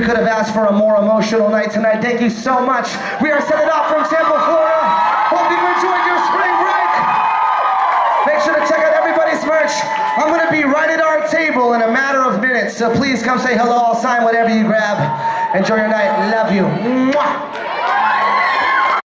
we could have asked for a more emotional night tonight. Thank you so much. We are Set It Off from Tampa, Florida. Hope you enjoyed your spring break. Make sure to check out everybody's merch. I'm going to be right at our table in a matter of minutes. So please come say hello. I'll sign whatever you grab. Enjoy your night. Love you. Mwah.